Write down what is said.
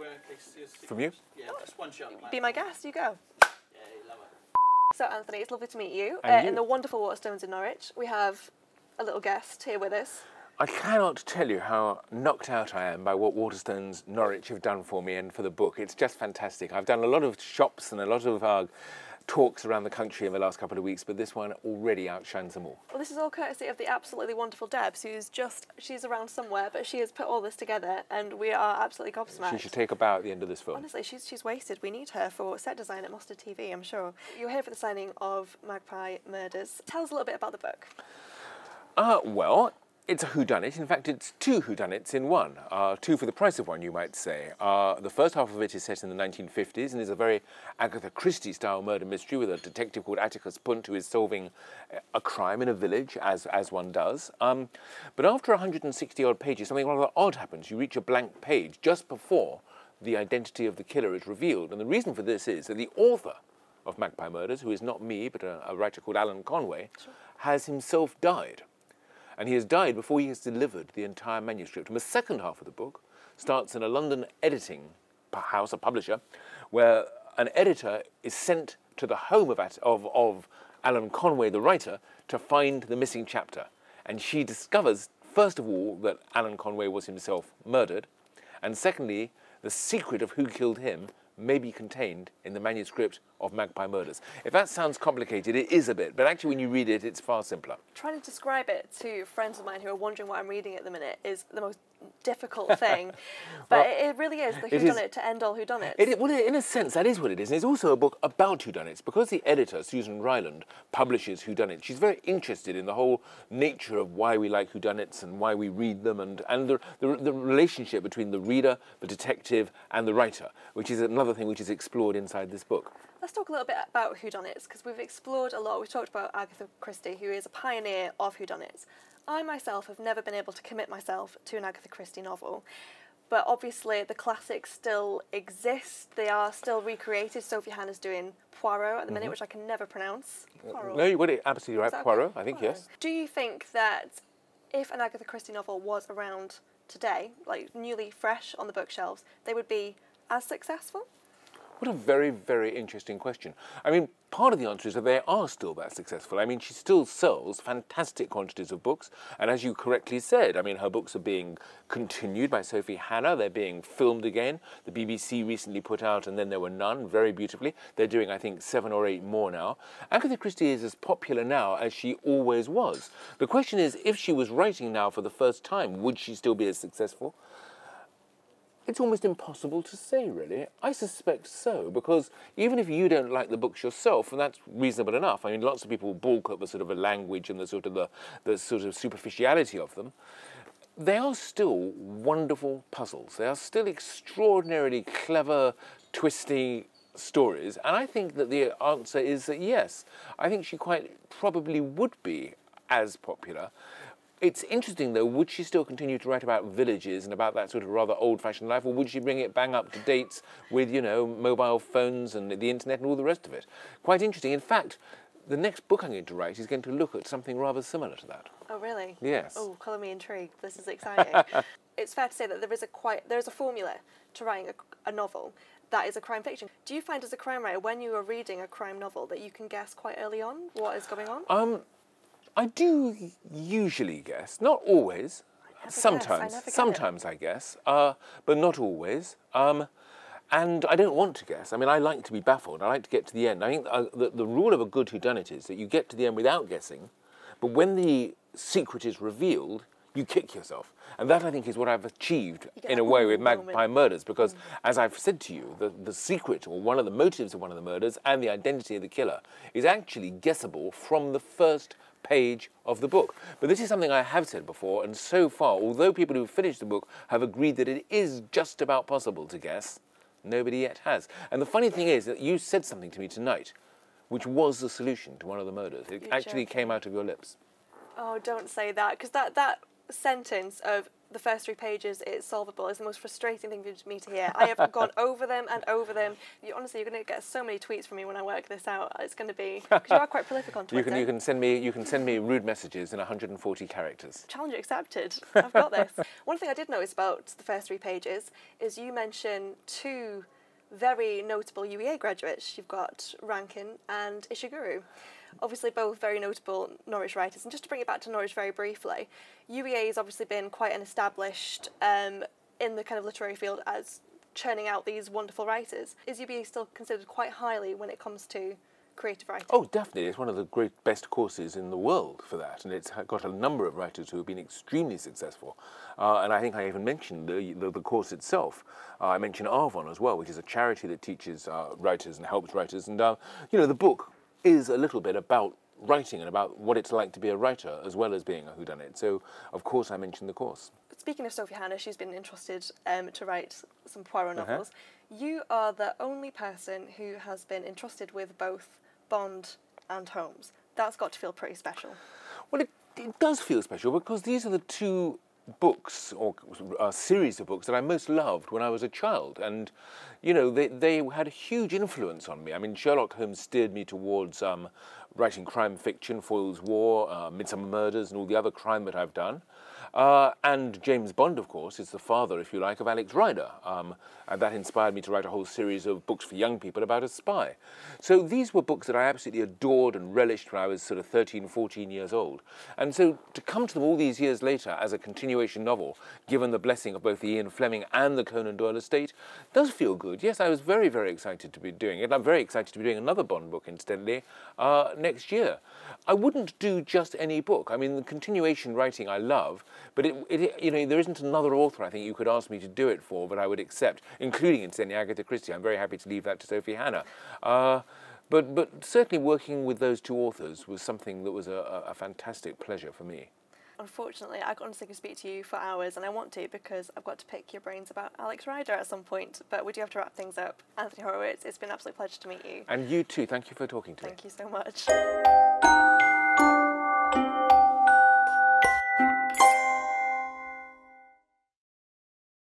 uh, case your From you? Yeah, just one shot. Be my guest, you go. Yeah, love it. So, Anthony, it's lovely to meet you. And uh, you. In the wonderful Waterstones in Norwich, we have a little guest here with us. I cannot tell you how knocked out I am by what Waterstones Norwich have done for me and for the book. It's just fantastic. I've done a lot of shops and a lot of uh, talks around the country in the last couple of weeks, but this one already outshines them all. Well, this is all courtesy of the absolutely wonderful Debs, who's just, she's around somewhere, but she has put all this together, and we are absolutely gobsmacked. She should take a bow at the end of this film. Honestly, she's, she's wasted. We need her for set design at Mustard TV, I'm sure. You're here for the signing of Magpie Murders. Tell us a little bit about the book. Uh, well, it's a whodunit. In fact, it's two whodunits in one. Uh, two for the price of one, you might say. Uh, the first half of it is set in the 1950s and is a very Agatha Christie-style murder mystery with a detective called Atticus Pünd who is solving a crime in a village, as, as one does. Um, but after 160-odd pages, something rather odd happens. You reach a blank page just before the identity of the killer is revealed. And the reason for this is that the author of Magpie Murders, who is not me, but a, a writer called Alan Conway, has himself died and he has died before he has delivered the entire manuscript. And the second half of the book starts in a London editing house, a publisher, where an editor is sent to the home of, of, of Alan Conway, the writer, to find the missing chapter. And she discovers, first of all, that Alan Conway was himself murdered, and secondly, the secret of who killed him may be contained in the manuscript of Magpie Murders. If that sounds complicated, it is a bit, but actually when you read it, it's far simpler. Trying to describe it to friends of mine who are wondering what I'm reading at the minute is the most difficult thing. but Well, it, it really is the it is- whodunit to end all whodunits. It, well, in a sense, that is what it is. And it's also a book about whodunits. Because the editor, Susan Ryland, publishes whodunits, she's very interested in the whole nature of why we like whodunits and why we read them and, and the, the, the relationship between the reader, the detective, and the writer, which is another thing which is explored inside this book. Let's talk a little bit about whodunits because we've explored a lot. We've talked about Agatha Christie, who is a pioneer of whodunits. I myself have never been able to commit myself to an Agatha Christie novel, but obviously the classics still exist. They are still recreated. Sophie Hannah's doing Poirot at the minute, mm-hmm. which I can never pronounce. Poirot. No, you got it absolutely right, Poirot? I think, Poirot. yes. Do you think that if an Agatha Christie novel was around today, like newly fresh on the bookshelves, they would be as successful? What a very, very interesting question. I mean, part of the answer is that they are still that successful. I mean, she still sells fantastic quantities of books, and as you correctly said, I mean, her books are being continued by Sophie Hannah. They're being filmed again. The BBC recently put out, and then there were none, very beautifully. They're doing, I think, seven or eight more now. Agatha Christie is as popular now as she always was. The question is, if she was writing now for the first time, would she still be as successful? It's almost impossible to say, really. I suspect so, because even if you don't like the books yourself, and that's reasonable enough. I mean, lots of people balk at the sort of a language and the sort of the, the sort of superficiality of them. They are still wonderful puzzles. They are still extraordinarily clever, twisty stories, and I think that the answer is that yes. I think she quite probably would be as popular. It's interesting though, would she still continue to write about villages and about that sort of rather old-fashioned life, or would she bring it bang up to date with, you know, mobile phones and the internet and all the rest of it? Quite interesting. In fact, the next book I'm going to write is going to look at something rather similar to that. Oh, really? Yes. Oh, colour me intrigued. This is exciting. it's fair to say that there is a quite there is a formula to writing a, a novel that is a crime fiction. Do you find as a crime writer, when you are reading a crime novel, that you can guess quite early on what is going on? Um, I do usually guess, not always. never guess, I Sometimes, it. sometimes I guess, uh, but not always. Um, and I don't want to guess. I mean, I like to be baffled. I like to get to the end. I think uh, the, the rule of a good whodunit is that you get to the end without guessing, but when the secret is revealed, you kick yourself. And that, I think, is what I've achieved in a way with. Magpie Murders, because mm. as I've said to you, the, the secret or one of the motives of one of the murders and the identity of the killer is actually guessable from the first page of the book. But this is something I have said before, and so far, although people who've finished the book have agreed that it is just about possible to guess, nobody yet has. And the funny thing is that you said something to me tonight, which was the solution to one of the murders. It You're actually joking. came out of your lips. Oh, don't say that because that that sentence of the first three pages is solvable is the most frustrating thing for me to hear. I have gone over them and over them. You, honestly, you're going to get so many tweets from me when I work this out. It's going to be because you are quite prolific on Twitter. You can you can send me you can send me rude messages in 140 characters. Challenge accepted. I've got this. One thing I did notice about the first three pages is you mention two very notable UEA graduates. You've got Rankin and Ishiguro. Obviously, both very notable Norwich writers. And just to bring it back to Norwich very briefly, UEA has obviously been quite an established um, in the kind of literary field as churning out these wonderful writers. Is UEA still considered quite highly when it comes to creative writing? Oh, definitely. It's one of the great best courses in the world for that, and it's got a number of writers who have been extremely successful. Uh, and I think I even mentioned the, the, the course itself. Uh, I mentioned Arvon as well, which is a charity that teaches uh, writers and helps writers. And uh, you know, the book is a little bit about writing and about what it's like to be a writer as well as being a whodunit. So, of course, I mentioned the course. Speaking of Sophie Hannah, she's been interested um, to write some Poirot Uh-huh. novels. You are the only person who has been entrusted with both Bond and Holmes. That's got to feel pretty special. Well, it, it does feel special because these are the two books or a series of books that I most loved when I was a child. And, you know, they, they had a huge influence on me. I mean, Sherlock Holmes steered me towards um, writing crime fiction, Foyle's War, uh, Midsomer Murders, and all the other crime that I've done. Uh, and James Bond, of course, is the father, if you like, of Alex Rider. Um, and that inspired me to write a whole series of books for young people about a spy. So these were books that I absolutely adored and relished when I was sort of 13, 14 years old. And so to come to them all these years later as a continuation novel, given the blessing of both the Ian Fleming and the Conan Doyle estate, does feel good. Yes, I was very, very excited to be doing it. I'm very excited to be doing another Bond book, incidentally, uh, next year. I wouldn't do just any book. I mean, the continuation writing I love, but it, it, you know, there isn't another author I think you could ask me to do it for that I would accept, including incidentally Agatha Christie. I'm very happy to leave that to Sophie Hannah. Uh, but, but certainly working with those two authors was something that was a, a, a fantastic pleasure for me. Unfortunately, I honestly could speak to you for hours, and I want to because I've got to pick your brains about Alex Rider at some point. But we do have to wrap things up. Anthony Horowitz, it's been an absolute pleasure to meet you. And you too, thank you for talking to me. Thank you so much.